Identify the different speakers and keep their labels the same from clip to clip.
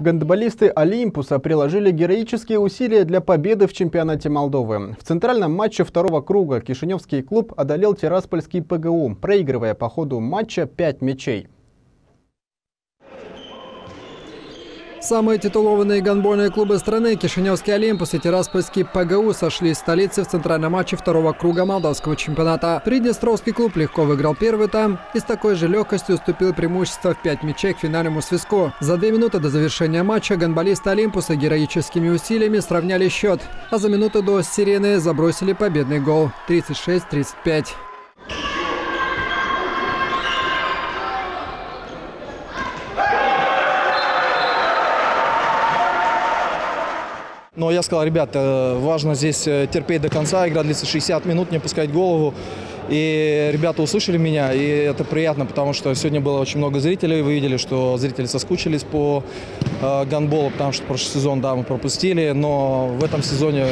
Speaker 1: Гандболисты Олимпуса приложили героические усилия для победы в чемпионате Молдовы. В центральном матче второго круга Кишиневский клуб одолел Тираспольский ПГУ, проигрывая по ходу матча 5 мячей.
Speaker 2: Самые титулованные гонбольные клубы страны Кишиневский Олимпус и Тираспольский ПГУ сошли в столице в центральном матче второго круга молдавского чемпионата. Приднестровский клуб легко выиграл первый тайм и с такой же легкостью уступил преимущество в 5 мячей к финальному свиску. За две минуты до завершения матча гонболисты Олимпуса героическими усилиями сравняли счет, а за минуту до сирены забросили победный гол 36-35.
Speaker 3: Но я сказал, ребята, важно здесь э, терпеть до конца, игра длится 60 минут, не опускать голову. И ребята услышали меня, и это приятно, потому что сегодня было очень много зрителей. Вы видели, что зрители соскучились по э, гандболу, потому что прошлый сезон, да, мы пропустили. Но в этом сезоне,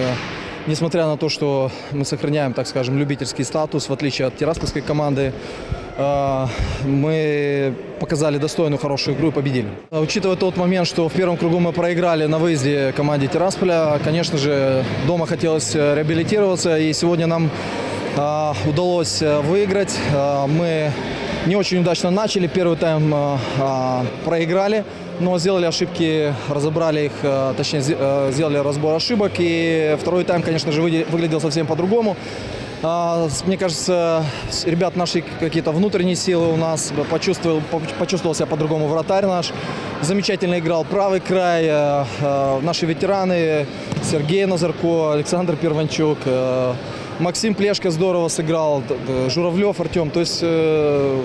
Speaker 3: несмотря на то, что мы сохраняем, так скажем, любительский статус, в отличие от тираспольской команды, э, мы показали достойную, хорошую игру и победили. Учитывая тот момент, что в первом кругу мы проиграли на выезде команде Тирасполя, конечно же, дома хотелось э, реабилитироваться, и сегодня нам э, удалось э, выиграть. Мы не очень удачно начали, первый тайм проиграли, но сделали ошибки, разобрали их, точнее, сделали разбор ошибок, и второй тайм, конечно же, выглядел совсем по-другому. А, мне кажется, ребят наши какие-то внутренние силы у нас. Почувствовал, почувствовал себя по-другому вратарь наш. Замечательно играл правый край. Э, э, наши ветераны Сергей Назарко, Александр Перванчук. Э, Максим Плешко здорово сыграл, Журавлев Артем. То есть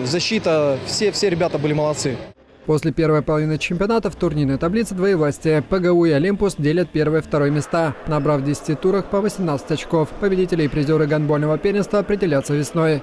Speaker 3: защита, все, все ребята были молодцы.
Speaker 2: После первой половины чемпионата в турнирной таблице двоевластия ПГУ и Олимпус делят первое и второе места, набрав в 10 турах по 18 очков. Победители и призеры гонбольного первенства определятся весной.